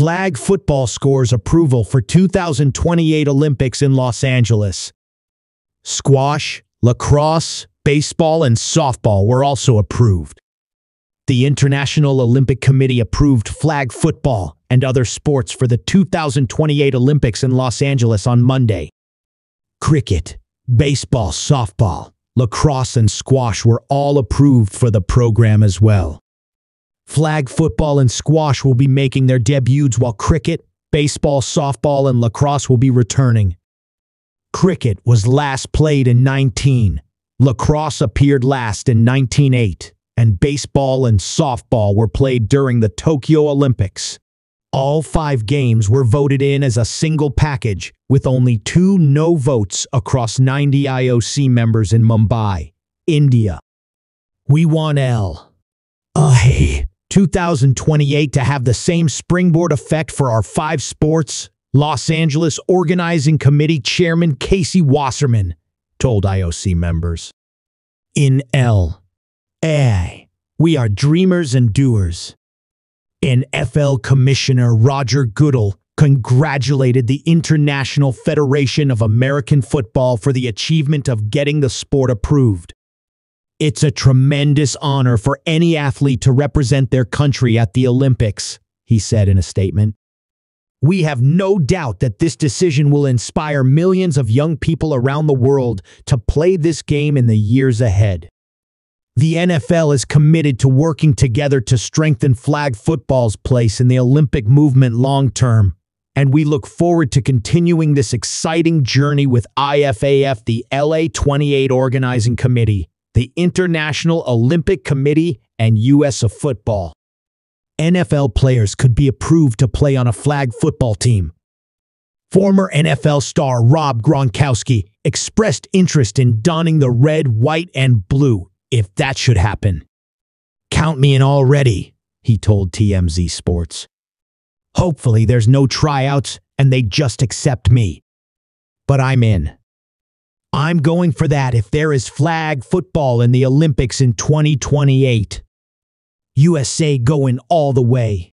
Flag football scores approval for 2028 Olympics in Los Angeles. Squash, lacrosse, baseball, and softball were also approved. The International Olympic Committee approved flag football and other sports for the 2028 Olympics in Los Angeles on Monday. Cricket, baseball, softball, lacrosse, and squash were all approved for the program as well. Flag football and squash will be making their debuts while cricket, baseball, softball, and lacrosse will be returning. Cricket was last played in 19. Lacrosse appeared last in 1908, and baseball and softball were played during the Tokyo Olympics. All five games were voted in as a single package, with only two no votes across 90 IOC members in Mumbai, India. We want L. A., 2028 to have the same springboard effect for our five sports, Los Angeles Organizing Committee Chairman Casey Wasserman told IOC members. In L. A. We are dreamers and doers. NFL Commissioner Roger Goodell congratulated the International Federation of American Football for the achievement of getting the sport approved. It's a tremendous honor for any athlete to represent their country at the Olympics, he said in a statement. We have no doubt that this decision will inspire millions of young people around the world to play this game in the years ahead. The NFL is committed to working together to strengthen flag football's place in the Olympic movement long term, and we look forward to continuing this exciting journey with IFAF, the LA 28 Organizing Committee, the International Olympic Committee, and USA Football. NFL players could be approved to play on a flag football team. Former NFL star Rob Gronkowski expressed interest in donning the red, white, and blue if that should happen. Count me in already, he told TMZ Sports. Hopefully, there's no tryouts and they just accept me. But I'm in. I'm going for that if there is flag football in the Olympics in 2028. USA going all the way.